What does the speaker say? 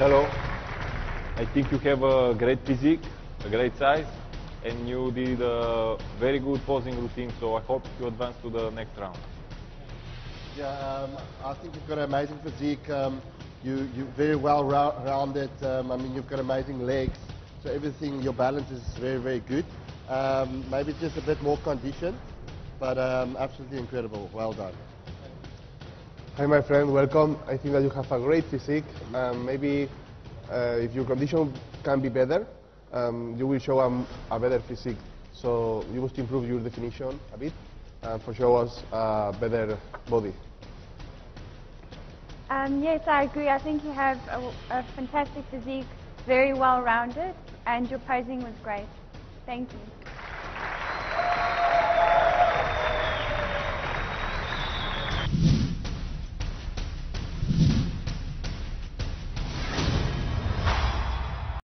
Hello. I think you have a great physique, a great size, and you did a very good posing routine, so I hope you advance to the next round. Yeah, um, I think you've got an amazing physique. Um, you, you're very well rou- rounded. Um, I mean, you've got amazing legs. So everything, your balance is very, very good. Um, maybe just a bit more condition, but um, absolutely incredible. Well done. Hi, my friend. Welcome. I think that you have a great physique. Um, maybe uh, if your condition can be better, um, you will show um, a better physique. So you must improve your definition a bit and for show us a better body. Um, yes, I agree. I think you have a, a fantastic physique, very well rounded, and your posing was great. Thank you.